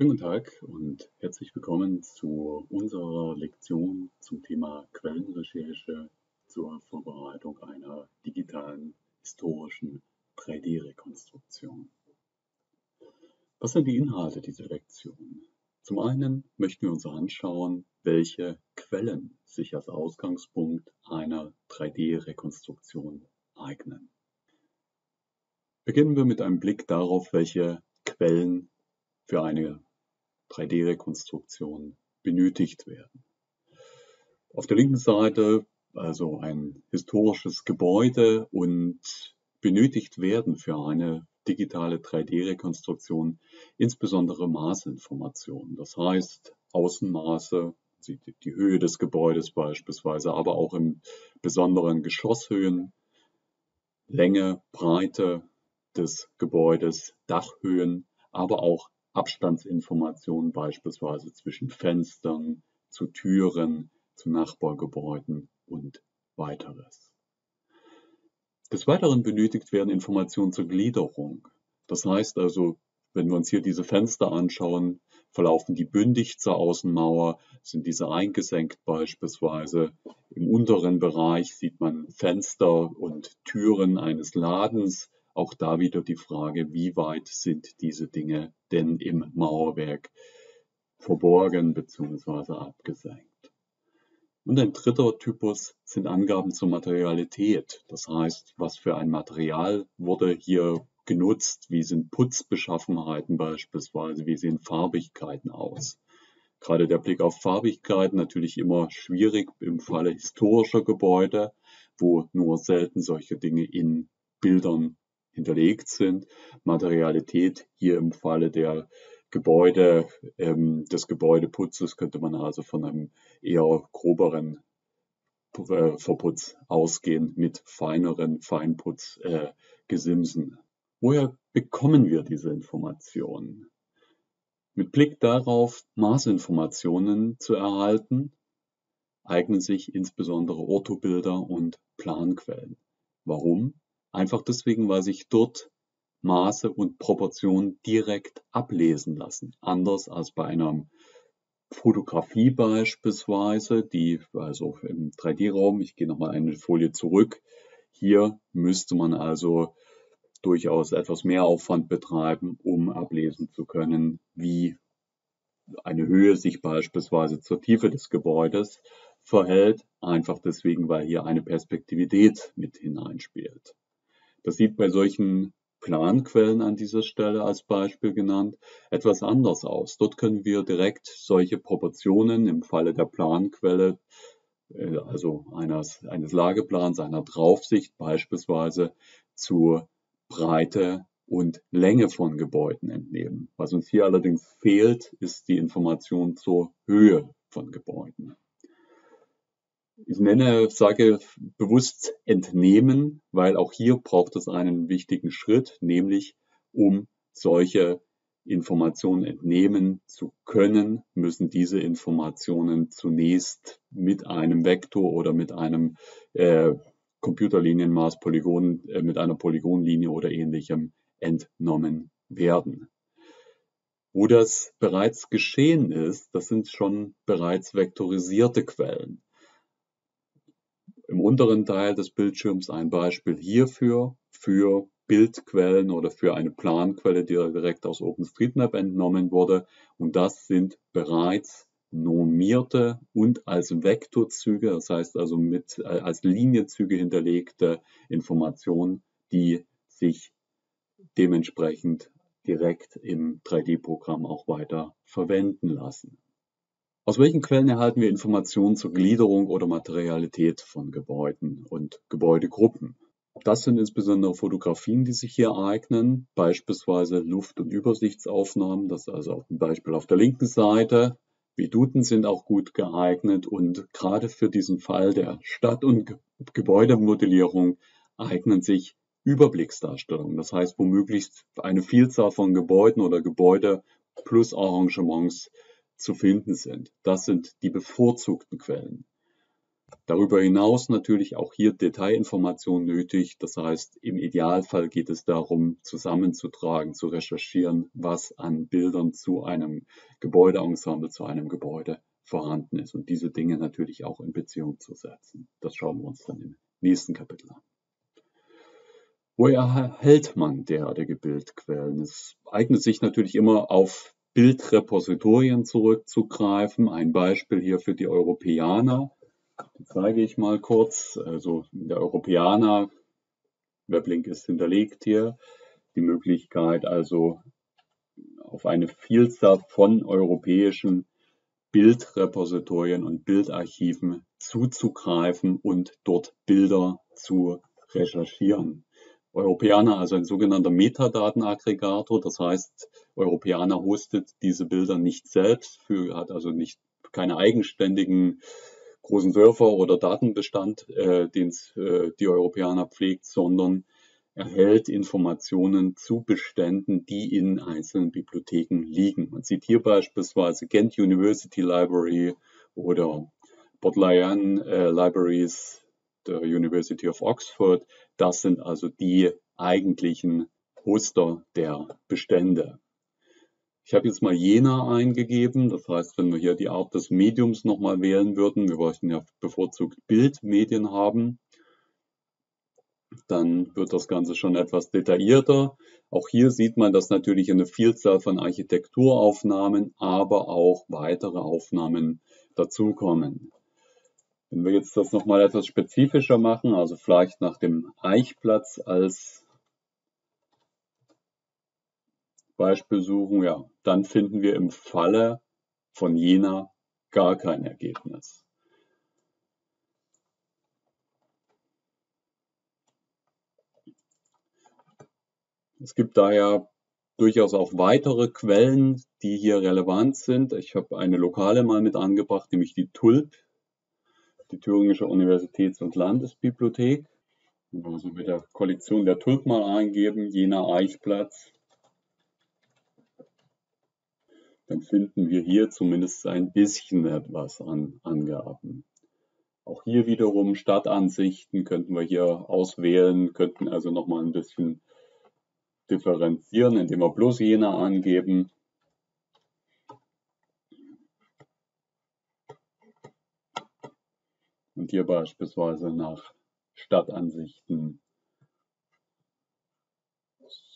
Schönen guten Tag und herzlich willkommen zu unserer Lektion zum Thema Quellenrecherche zur Vorbereitung einer digitalen historischen 3D-Rekonstruktion. Was sind die Inhalte dieser Lektion? Zum einen möchten wir uns anschauen, welche Quellen sich als Ausgangspunkt einer 3D-Rekonstruktion eignen. Beginnen wir mit einem Blick darauf, welche Quellen für eine 3D-Rekonstruktion benötigt werden. Auf der linken Seite also ein historisches Gebäude und benötigt werden für eine digitale 3D-Rekonstruktion insbesondere Maßinformationen. Das heißt Außenmaße, die Höhe des Gebäudes beispielsweise, aber auch im besonderen Geschosshöhen, Länge, Breite des Gebäudes, Dachhöhen, aber auch Abstandsinformationen beispielsweise zwischen Fenstern, zu Türen, zu Nachbargebäuden und weiteres. Des Weiteren benötigt werden Informationen zur Gliederung. Das heißt also, wenn wir uns hier diese Fenster anschauen, verlaufen die bündig zur Außenmauer, sind diese eingesenkt beispielsweise. Im unteren Bereich sieht man Fenster und Türen eines Ladens, auch da wieder die Frage, wie weit sind diese Dinge denn im Mauerwerk verborgen bzw. abgesenkt. Und ein dritter Typus sind Angaben zur Materialität. Das heißt, was für ein Material wurde hier genutzt, wie sind Putzbeschaffenheiten beispielsweise, wie sehen Farbigkeiten aus. Gerade der Blick auf Farbigkeiten natürlich immer schwierig im Falle historischer Gebäude, wo nur selten solche Dinge in Bildern hinterlegt sind. Materialität hier im Falle der Gebäude, ähm, des Gebäudeputzes könnte man also von einem eher groberen äh, Verputz ausgehen mit feineren Feinputzgesimsen. Äh, Woher bekommen wir diese Informationen? Mit Blick darauf, Maßinformationen zu erhalten, eignen sich insbesondere Orthobilder und Planquellen. Warum? Einfach deswegen, weil sich dort Maße und Proportionen direkt ablesen lassen. Anders als bei einer Fotografie beispielsweise, die also im 3D-Raum, ich gehe nochmal eine Folie zurück, hier müsste man also durchaus etwas mehr Aufwand betreiben, um ablesen zu können, wie eine Höhe sich beispielsweise zur Tiefe des Gebäudes verhält, einfach deswegen, weil hier eine Perspektivität mit hineinspielt. Das sieht bei solchen Planquellen an dieser Stelle als Beispiel genannt etwas anders aus. Dort können wir direkt solche Proportionen im Falle der Planquelle, äh, also eines, eines Lageplans, einer Draufsicht beispielsweise zur Breite und Länge von Gebäuden entnehmen. Was uns hier allerdings fehlt, ist die Information zur Höhe von Gebäuden ich nenne, sage bewusst entnehmen, weil auch hier braucht es einen wichtigen Schritt, nämlich um solche Informationen entnehmen zu können, müssen diese Informationen zunächst mit einem Vektor oder mit einem äh, Computerlinienmaß Polygon, äh, mit einer Polygonlinie oder ähnlichem entnommen werden. Wo das bereits geschehen ist, das sind schon bereits vektorisierte Quellen im unteren Teil des Bildschirms ein Beispiel hierfür, für Bildquellen oder für eine Planquelle, die direkt aus OpenStreetMap entnommen wurde. Und das sind bereits normierte und als Vektorzüge, das heißt also mit, äh, als Linienzüge hinterlegte Informationen, die sich dementsprechend direkt im 3D-Programm auch weiter verwenden lassen. Aus welchen Quellen erhalten wir Informationen zur Gliederung oder Materialität von Gebäuden und Gebäudegruppen? Das sind insbesondere Fotografien, die sich hier eignen, beispielsweise Luft- und Übersichtsaufnahmen. Das ist also auch ein Beispiel auf der linken Seite. Veduten sind auch gut geeignet und gerade für diesen Fall der Stadt- und Gebäudemodellierung eignen sich Überblicksdarstellungen. Das heißt, womöglich eine Vielzahl von Gebäuden oder Gebäude plus Arrangements zu finden sind. Das sind die bevorzugten Quellen. Darüber hinaus natürlich auch hier Detailinformation nötig. Das heißt, im Idealfall geht es darum, zusammenzutragen, zu recherchieren, was an Bildern zu einem Gebäudeensemble, zu einem Gebäude vorhanden ist und diese Dinge natürlich auch in Beziehung zu setzen. Das schauen wir uns dann im nächsten Kapitel an. Wo erhält man derartige Bildquellen? Es eignet sich natürlich immer auf Bildrepositorien zurückzugreifen. Ein Beispiel hier für die Europäer zeige ich mal kurz. Also der Europäer, Weblink ist hinterlegt hier, die Möglichkeit also auf eine Vielzahl von europäischen Bildrepositorien und Bildarchiven zuzugreifen und dort Bilder zu recherchieren. Europeana, also ein sogenannter Metadatenaggregator, das heißt, Europeana hostet diese Bilder nicht selbst, für, hat also nicht keine eigenständigen großen Server oder Datenbestand, äh, den äh, die Europäer pflegt, sondern erhält Informationen zu Beständen, die in einzelnen Bibliotheken liegen. Man sieht hier beispielsweise Ghent University Library oder Bodleian äh, Libraries der University of Oxford. Das sind also die eigentlichen Hoster der Bestände. Ich habe jetzt mal Jena eingegeben. Das heißt, wenn wir hier die Art des Mediums nochmal wählen würden, wir wollten ja bevorzugt Bildmedien haben, dann wird das Ganze schon etwas detaillierter. Auch hier sieht man, dass natürlich eine Vielzahl von Architekturaufnahmen, aber auch weitere Aufnahmen dazukommen. Wenn wir jetzt das nochmal etwas spezifischer machen, also vielleicht nach dem Eichplatz als Beispiel suchen, ja, dann finden wir im Falle von Jena gar kein Ergebnis. Es gibt daher durchaus auch weitere Quellen, die hier relevant sind. Ich habe eine lokale mal mit angebracht, nämlich die TULP, die Thüringische Universitäts- und Landesbibliothek. Also mit der Kollektion der TULP mal eingeben, Jena Eichplatz, dann finden wir hier zumindest ein bisschen etwas an Angaben. Auch hier wiederum Stadtansichten könnten wir hier auswählen, könnten also nochmal ein bisschen differenzieren, indem wir bloß jene angeben. Und hier beispielsweise nach Stadtansichten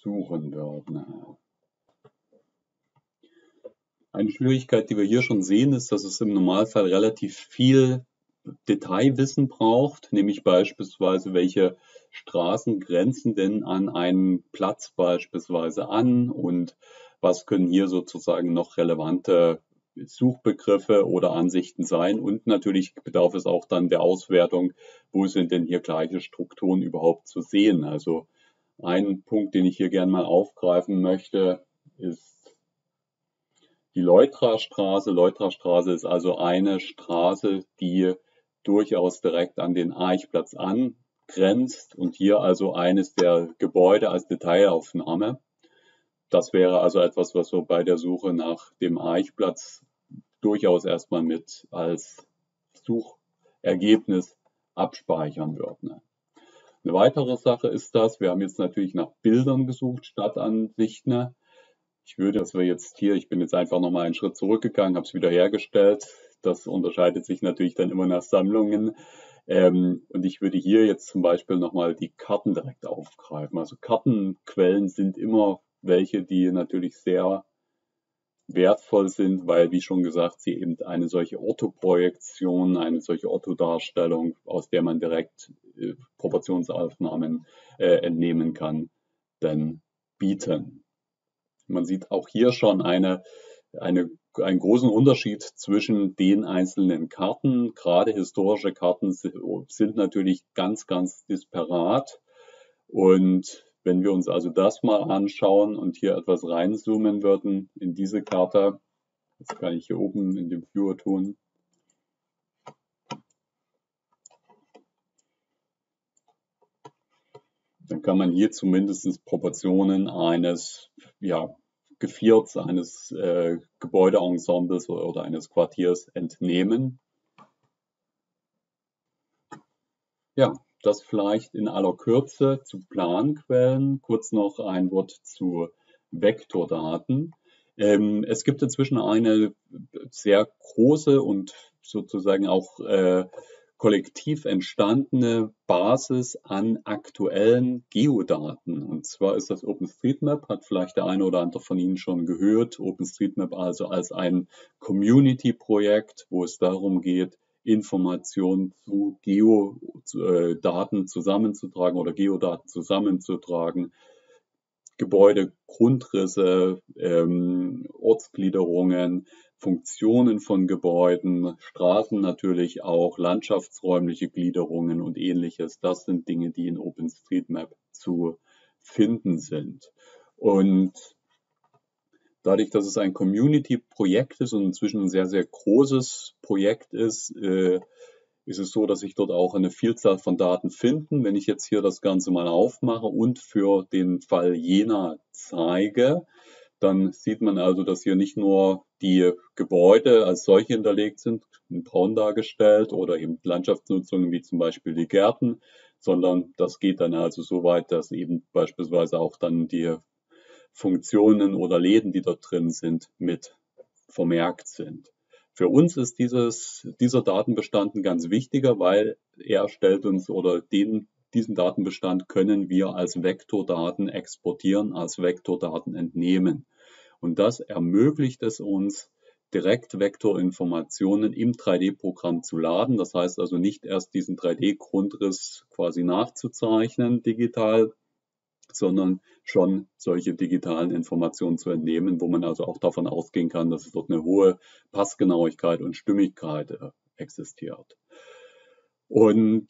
suchen würden. Eine Schwierigkeit, die wir hier schon sehen, ist, dass es im Normalfall relativ viel Detailwissen braucht, nämlich beispielsweise, welche Straßen grenzen denn an einen Platz beispielsweise an und was können hier sozusagen noch relevante Suchbegriffe oder Ansichten sein. Und natürlich bedarf es auch dann der Auswertung, wo sind denn hier gleiche Strukturen überhaupt zu sehen. Also ein Punkt, den ich hier gerne mal aufgreifen möchte, ist die Leutrastraße. Leutrastraße ist also eine Straße, die durchaus direkt an den Eichplatz angrenzt und hier also eines der Gebäude als Detailaufnahme. Das wäre also etwas, was wir bei der Suche nach dem Eichplatz durchaus erstmal mit als Suchergebnis abspeichern würden. Eine weitere Sache ist das, wir haben jetzt natürlich nach Bildern gesucht, Stadtansichten. Ich würde, dass wir jetzt hier, ich bin jetzt einfach nochmal einen Schritt zurückgegangen, habe es wieder hergestellt. Das unterscheidet sich natürlich dann immer nach Sammlungen. Ähm, und ich würde hier jetzt zum Beispiel nochmal die Karten direkt aufgreifen. Also Kartenquellen sind immer welche, die natürlich sehr wertvoll sind, weil, wie schon gesagt, sie eben eine solche Orthoprojektion, eine solche Orthodarstellung, aus der man direkt äh, Proportionsaufnahmen äh, entnehmen kann, dann bieten. Man sieht auch hier schon eine, eine, einen großen Unterschied zwischen den einzelnen Karten. Gerade historische Karten sind natürlich ganz, ganz disparat. Und wenn wir uns also das mal anschauen und hier etwas reinzoomen würden in diese Karte, das kann ich hier oben in dem Viewer tun, dann kann man hier zumindest Proportionen eines ja, Gevierts, eines äh, Gebäudeensembles oder eines Quartiers entnehmen. Ja, das vielleicht in aller Kürze zu Planquellen. Kurz noch ein Wort zu Vektordaten. Ähm, es gibt inzwischen eine sehr große und sozusagen auch äh, kollektiv entstandene Basis an aktuellen Geodaten. Und zwar ist das OpenStreetMap, hat vielleicht der eine oder andere von Ihnen schon gehört. OpenStreetMap also als ein Community-Projekt, wo es darum geht, Informationen zu Geodaten zusammenzutragen oder Geodaten zusammenzutragen, Gebäude, Grundrisse, ähm, Ortsgliederungen, Funktionen von Gebäuden, Straßen natürlich auch, landschaftsräumliche Gliederungen und ähnliches. Das sind Dinge, die in OpenStreetMap zu finden sind. Und dadurch, dass es ein Community-Projekt ist und inzwischen ein sehr, sehr großes Projekt ist, äh, ist es so, dass sich dort auch eine Vielzahl von Daten finden. Wenn ich jetzt hier das Ganze mal aufmache und für den Fall Jena zeige, dann sieht man also, dass hier nicht nur die Gebäude als solche hinterlegt sind, in braun dargestellt, oder eben Landschaftsnutzungen wie zum Beispiel die Gärten, sondern das geht dann also so weit, dass eben beispielsweise auch dann die Funktionen oder Läden, die dort drin sind, mit vermerkt sind. Für uns ist dieses, dieser Datenbestand ein ganz wichtiger, weil er stellt uns oder den, diesen Datenbestand können wir als Vektordaten exportieren, als Vektordaten entnehmen. Und das ermöglicht es uns, direkt Vektorinformationen im 3D-Programm zu laden. Das heißt also nicht erst diesen 3D-Grundriss quasi nachzuzeichnen digital, sondern schon solche digitalen Informationen zu entnehmen, wo man also auch davon ausgehen kann, dass dort eine hohe Passgenauigkeit und Stimmigkeit äh, existiert. Und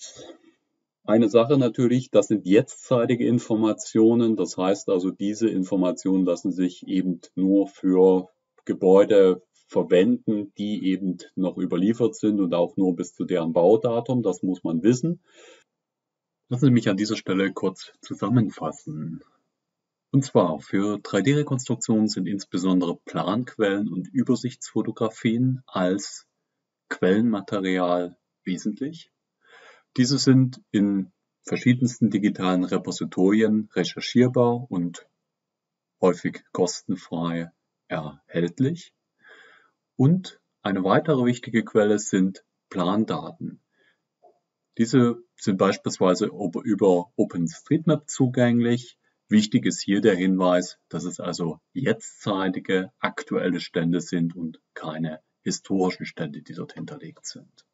eine Sache natürlich, das sind jetztzeitige Informationen. Das heißt also, diese Informationen lassen sich eben nur für Gebäude verwenden, die eben noch überliefert sind und auch nur bis zu deren Baudatum. Das muss man wissen. Lassen Sie mich an dieser Stelle kurz zusammenfassen. Und zwar für 3D-Rekonstruktionen sind insbesondere Planquellen und Übersichtsfotografien als Quellenmaterial wesentlich. Diese sind in verschiedensten digitalen Repositorien recherchierbar und häufig kostenfrei erhältlich. Und eine weitere wichtige Quelle sind Plandaten. Diese sind beispielsweise über OpenStreetMap zugänglich. Wichtig ist hier der Hinweis, dass es also jetztzeitige aktuelle Stände sind und keine historischen Stände, die dort hinterlegt sind.